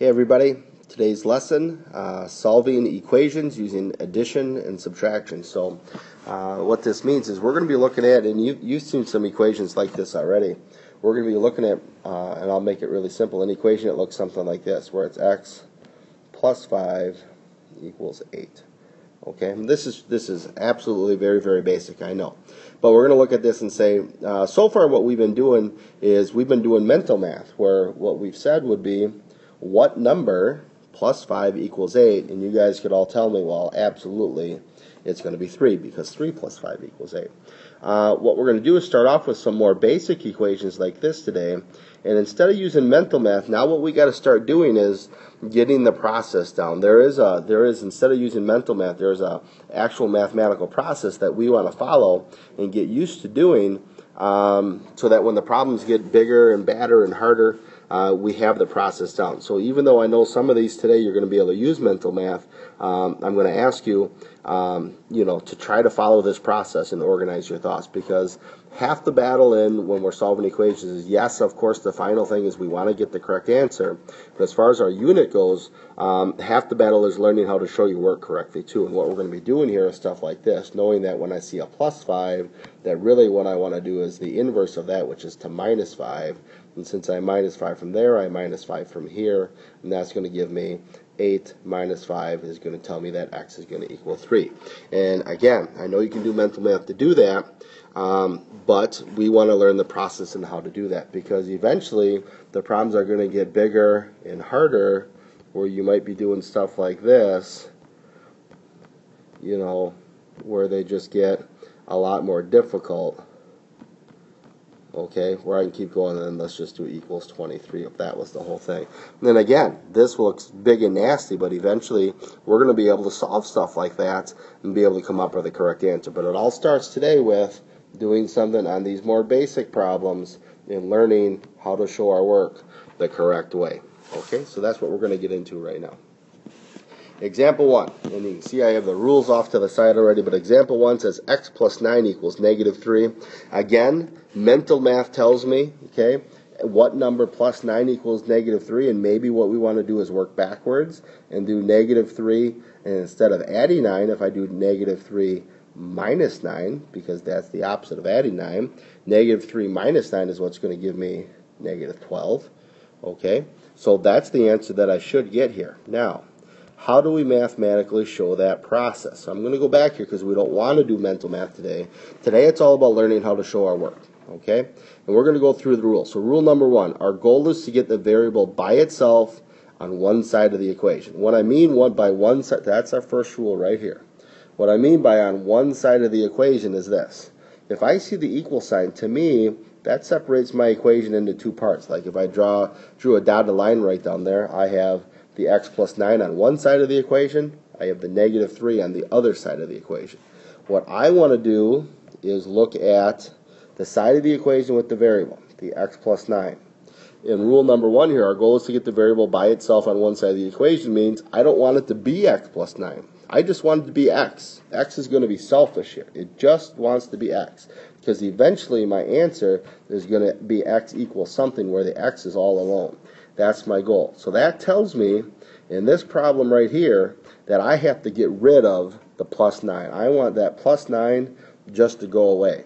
Hey everybody, today's lesson, uh, solving equations using addition and subtraction. So uh, what this means is we're going to be looking at, and you, you've seen some equations like this already, we're going to be looking at, uh, and I'll make it really simple, an equation that looks something like this, where it's x plus 5 equals 8. Okay, this is this is absolutely very very basic. I know, but we're going to look at this and say, uh, so far what we've been doing is we've been doing mental math, where what we've said would be what number plus 5 equals 8? And you guys could all tell me, well, absolutely, it's going to be 3 because 3 plus 5 equals 8. Uh, what we're going to do is start off with some more basic equations like this today. And instead of using mental math, now what we got to start doing is getting the process down. There is a there is instead of using mental math, there's a actual mathematical process that we want to follow and get used to doing, um, so that when the problems get bigger and badder and harder, uh, we have the process down. So even though I know some of these today you're going to be able to use mental math, um, I'm going to ask you, um, you know, to try to follow this process and organize your thoughts because half the battle in when we're solving equations is yes, of course, the final thing is we want to get the correct answer. But as far as our unit goes, um, half the battle is learning how to show your work correctly too. And what we're going to be doing here is stuff like this, knowing that when I see a plus 5, that really what I want to do is the inverse of that, which is to minus 5. And since I minus 5 from there, I minus 5 from here, and that's going to give me 8 minus 5 is going to tell me that x is going to equal 3. And again, I know you can do mental math to do that, um, but we want to learn the process and how to do that because eventually the problems are going to get bigger and harder where you might be doing stuff like this, you know, where they just get a lot more difficult okay, where I can keep going, and then let's just do equals 23 if that was the whole thing. And then again, this looks big and nasty, but eventually we're going to be able to solve stuff like that and be able to come up with the correct answer. But it all starts today with doing something on these more basic problems and learning how to show our work the correct way. Okay, so that's what we're going to get into right now. Example 1, and you can see I have the rules off to the side already, but example 1 says x plus 9 equals negative 3. Again, mental math tells me, okay, what number plus 9 equals negative 3, and maybe what we want to do is work backwards and do negative 3, and instead of adding 9, if I do negative 3 minus 9, because that's the opposite of adding 9, negative 3 minus 9 is what's going to give me negative 12, okay? So that's the answer that I should get here. Now, how do we mathematically show that process? So I'm going to go back here because we don't want to do mental math today. Today it's all about learning how to show our work. Okay? And we're going to go through the rules. So rule number one, our goal is to get the variable by itself on one side of the equation. What I mean one by one side, that's our first rule right here. What I mean by on one side of the equation is this. If I see the equal sign, to me, that separates my equation into two parts. Like if I draw drew a dotted line right down there, I have the x plus 9 on one side of the equation. I have the negative 3 on the other side of the equation. What I want to do is look at the side of the equation with the variable, the x plus 9. In rule number one here, our goal is to get the variable by itself on one side of the equation means I don't want it to be x plus 9. I just want it to be x. x is going to be selfish here. It just wants to be x. Because eventually my answer is going to be x equals something where the x is all alone. That's my goal. So that tells me in this problem right here that I have to get rid of the plus 9. I want that plus 9 just to go away.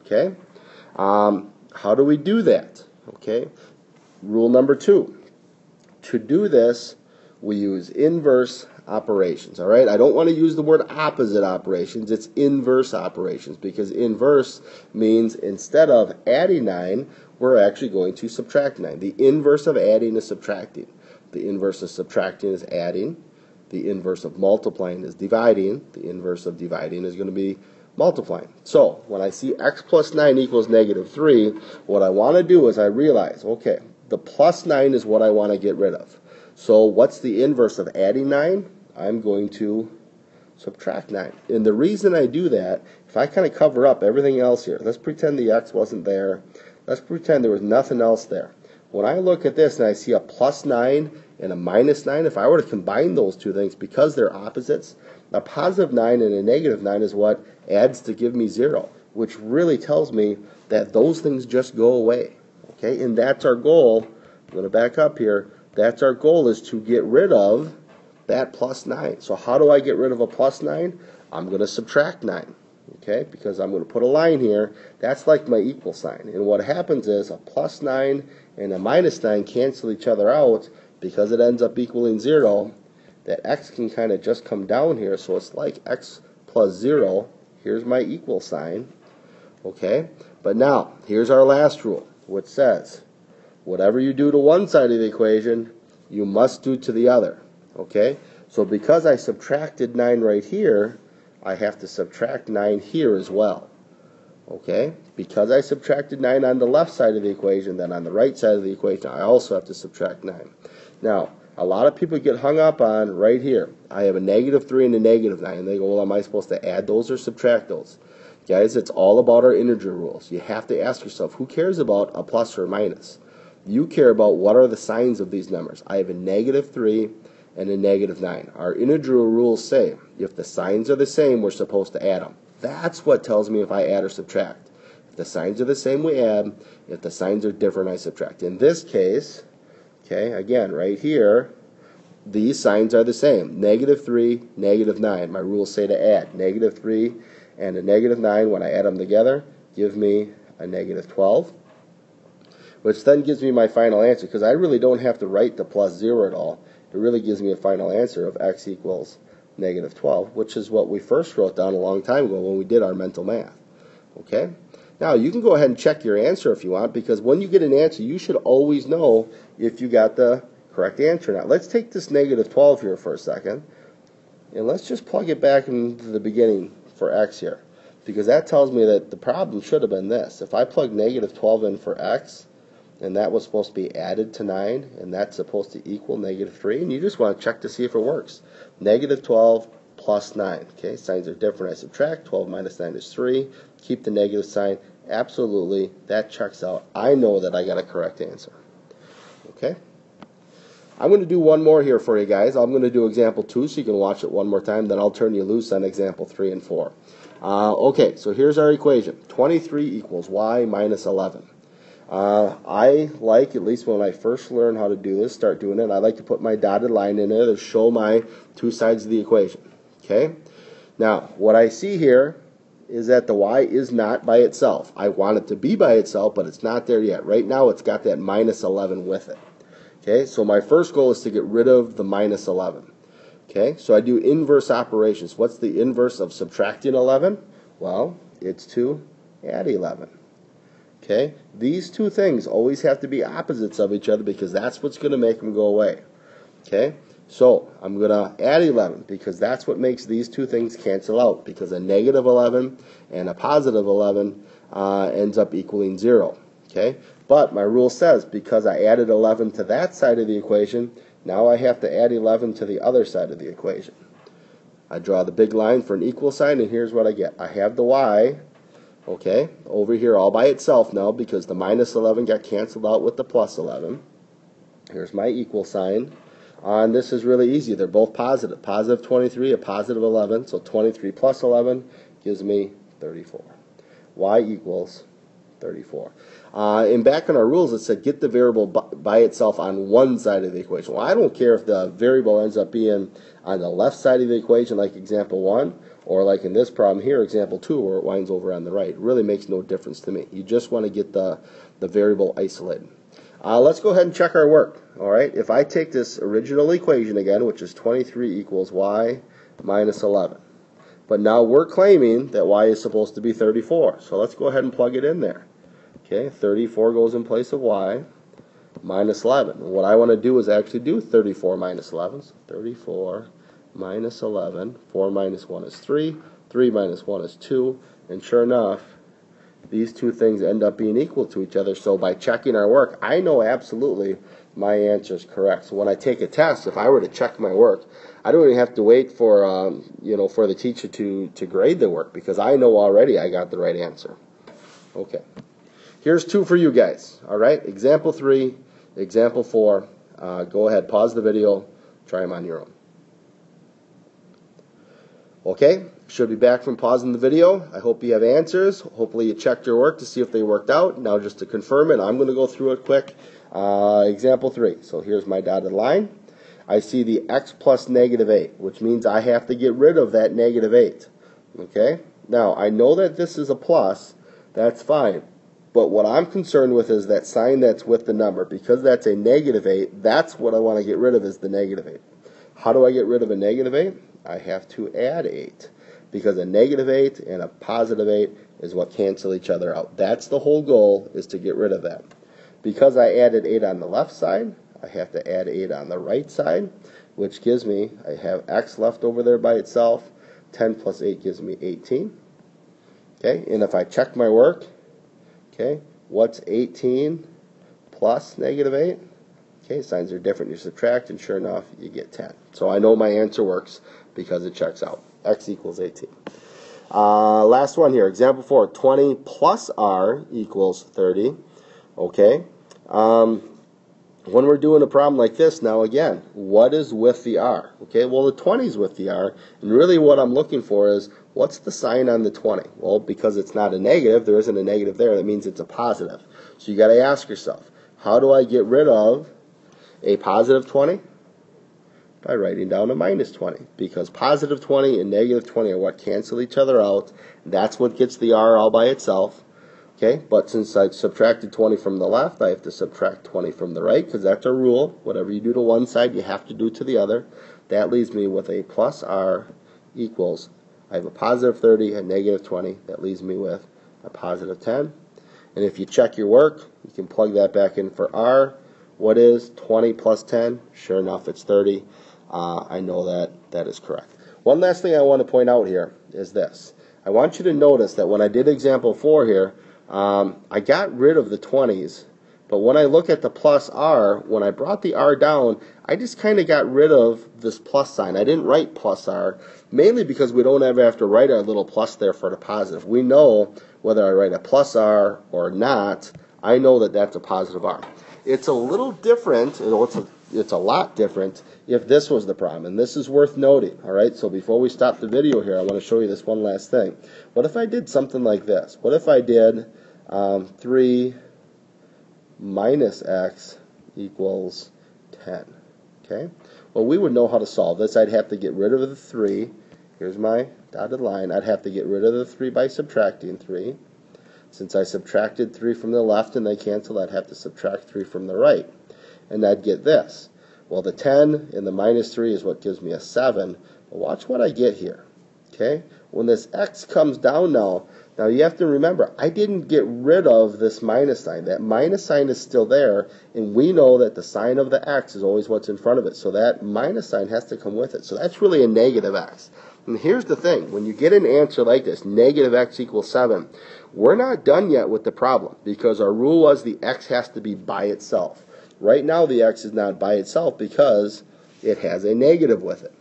Okay? Um, how do we do that? Okay? Rule number two. To do this, we use inverse operations. All right? I don't want to use the word opposite operations. It's inverse operations because inverse means instead of adding 9, we're actually going to subtract 9. The inverse of adding is subtracting. The inverse of subtracting is adding. The inverse of multiplying is dividing. The inverse of dividing is going to be multiplying. So when I see x plus 9 equals negative 3, what I want to do is I realize, okay, the plus 9 is what I want to get rid of. So what's the inverse of adding 9? I'm going to subtract 9. And the reason I do that, if I kind of cover up everything else here, let's pretend the x wasn't there, Let's pretend there was nothing else there. When I look at this and I see a plus 9 and a minus 9, if I were to combine those two things, because they're opposites, a positive 9 and a negative 9 is what adds to give me 0, which really tells me that those things just go away. Okay, and that's our goal. I'm going to back up here That's our goal is to get rid of that plus 9. So how do I get rid of a plus 9? I'm going to subtract 9. Okay, because I'm going to put a line here. That's like my equal sign. And what happens is a plus 9 and a minus 9 cancel each other out because it ends up equaling 0. That x can kind of just come down here. So it's like x plus 0. Here's my equal sign. Okay, but now here's our last rule, which says whatever you do to one side of the equation, you must do to the other. Okay? So because I subtracted 9 right here, I have to subtract 9 here as well. Okay? Because I subtracted 9 on the left side of the equation, then on the right side of the equation, I also have to subtract 9. Now, a lot of people get hung up on right here. I have a negative 3 and a negative 9. And they go, well, am I supposed to add those or subtract those? Guys, it's all about our integer rules. You have to ask yourself, who cares about a plus or a minus? You care about what are the signs of these numbers. I have a negative 3 and a negative 9. Our integer rules say if the signs are the same, we're supposed to add them. That's what tells me if I add or subtract. If the signs are the same, we add. If the signs are different, I subtract. In this case, okay, again, right here, these signs are the same. Negative 3, negative 9. My rules say to add. Negative 3 and a negative 9, when I add them together, give me a negative 12 which then gives me my final answer because I really don't have to write the plus 0 at all. It really gives me a final answer of x equals negative 12, which is what we first wrote down a long time ago when we did our mental math. Okay? Now, you can go ahead and check your answer if you want because when you get an answer, you should always know if you got the correct answer. or not. let's take this negative 12 here for a second, and let's just plug it back into the beginning for x here because that tells me that the problem should have been this. If I plug negative 12 in for x, and that was supposed to be added to 9, and that's supposed to equal negative 3, and you just want to check to see if it works. Negative 12 plus 9, okay, signs are different, I subtract, 12 minus 9 is 3, keep the negative sign, absolutely, that checks out. I know that I got a correct answer, okay? I'm going to do one more here for you guys. I'm going to do example 2 so you can watch it one more time, then I'll turn you loose on example 3 and 4. Uh, okay, so here's our equation. 23 equals y minus 11. Uh, I like, at least when I first learn how to do this, start doing it, I like to put my dotted line in there to show my two sides of the equation. Okay? Now, what I see here is that the y is not by itself. I want it to be by itself, but it's not there yet. Right now, it's got that minus 11 with it. Okay, so my first goal is to get rid of the minus 11. Okay, so I do inverse operations. What's the inverse of subtracting 11? Well, it's to add 11. Okay? These two things always have to be opposites of each other because that's what's going to make them go away. Okay? So I'm going to add 11 because that's what makes these two things cancel out because a negative 11 and a positive 11 uh, ends up equaling 0. Okay? But my rule says because I added 11 to that side of the equation, now I have to add 11 to the other side of the equation. I draw the big line for an equal sign, and here's what I get. I have the y okay, over here all by itself now because the minus 11 got canceled out with the plus 11. Here's my equal sign. Uh, and this is really easy. They're both positive. Positive 23, a positive 11. So 23 plus 11 gives me 34. y equals 34. Uh, and back in our rules, it said get the variable by itself on one side of the equation. Well, I don't care if the variable ends up being on the left side of the equation, like example 1, or like in this problem here, example 2, where it winds over on the right. It really makes no difference to me. You just want to get the, the variable isolated. Uh, let's go ahead and check our work. All right, if I take this original equation again, which is 23 equals y minus 11. But now we're claiming that y is supposed to be 34. So let's go ahead and plug it in there. Okay, 34 goes in place of y minus 11. What I want to do is actually do 34 minus 11. So 34 minus 11. 4 minus 1 is 3. 3 minus 1 is 2. And sure enough, these two things end up being equal to each other. So by checking our work, I know absolutely my answer is correct. So when I take a test, if I were to check my work, I don't even have to wait for um, you know for the teacher to to grade the work because I know already I got the right answer. Okay, here's two for you guys. All right, example three, example four. Uh, go ahead, pause the video, try them on your own. Okay, should be back from pausing the video. I hope you have answers. Hopefully you checked your work to see if they worked out. Now just to confirm it, I'm going to go through it quick. Uh, example 3. So here's my dotted line. I see the x plus negative 8, which means I have to get rid of that negative 8. Okay? Now, I know that this is a plus. That's fine. But what I'm concerned with is that sign that's with the number. Because that's a negative 8, that's what I want to get rid of is the negative 8. How do I get rid of a negative 8? I have to add 8. Because a negative 8 and a positive 8 is what cancel each other out. That's the whole goal, is to get rid of that. Because I added 8 on the left side, I have to add 8 on the right side, which gives me, I have x left over there by itself. 10 plus 8 gives me 18. Okay, and if I check my work, okay, what's 18 plus negative 8? Okay, signs are different. You subtract, and sure enough, you get 10. So I know my answer works because it checks out. x equals 18. Uh, last one here, example 4, 20 plus r equals 30. Okay, um, when we're doing a problem like this, now again, what is with the r? Okay, well the 20 is with the r, and really what I'm looking for is, what's the sign on the 20? Well, because it's not a negative, there isn't a negative there, that means it's a positive. So you got to ask yourself, how do I get rid of a positive 20? By writing down a minus 20, because positive 20 and negative 20 are what cancel each other out. That's what gets the r all by itself. Okay, but since I subtracted 20 from the left, I have to subtract 20 from the right, because that's a rule. Whatever you do to one side, you have to do to the other. That leaves me with a plus r equals, I have a positive 30 and negative 20. That leaves me with a positive 10. And if you check your work, you can plug that back in for r. What is 20 plus 10? Sure enough, it's 30. Uh, I know that that is correct. One last thing I want to point out here is this. I want you to notice that when I did example 4 here, um, I got rid of the 20s, but when I look at the plus r, when I brought the r down, I just kind of got rid of this plus sign. I didn't write plus r, mainly because we don't ever have to write our little plus there for the positive. We know whether I write a plus r or not, I know that that's a positive r. It's a little different, it's a, it's a lot different if this was the problem, and this is worth noting, all right? So before we stop the video here, I want to show you this one last thing. What if I did something like this? What if I did um, 3 minus x equals 10. Okay? Well, we would know how to solve this. I'd have to get rid of the 3. Here's my dotted line. I'd have to get rid of the 3 by subtracting 3. Since I subtracted 3 from the left and they cancel, I'd have to subtract 3 from the right. And I'd get this. Well, the 10 and the minus 3 is what gives me a 7. But watch what I get here. Okay? When this x comes down now, now you have to remember, I didn't get rid of this minus sign. That minus sign is still there, and we know that the sign of the x is always what's in front of it. So that minus sign has to come with it. So that's really a negative x. And here's the thing, when you get an answer like this, negative x equals 7, we're not done yet with the problem because our rule was the x has to be by itself. Right now the x is not by itself because it has a negative with it.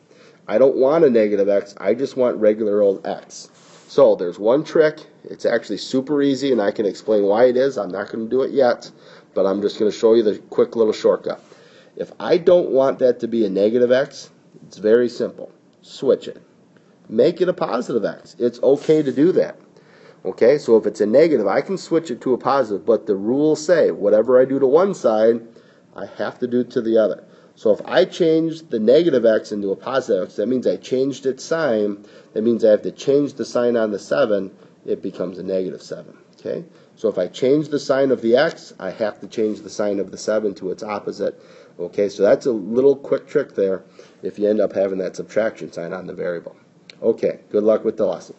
I don't want a negative x, I just want regular old x. So there's one trick. It's actually super easy, and I can explain why it is. I'm not going to do it yet, but I'm just going to show you the quick little shortcut. If I don't want that to be a negative x, it's very simple. Switch it. Make it a positive x. It's okay to do that. Okay, so if it's a negative, I can switch it to a positive, but the rules say whatever I do to one side, I have to do to the other. So if I change the negative x into a positive x, that means I changed its sign. That means I have to change the sign on the 7. It becomes a negative 7. Okay? So if I change the sign of the x, I have to change the sign of the 7 to its opposite. Okay, so that's a little quick trick there if you end up having that subtraction sign on the variable. Okay, good luck with the lesson.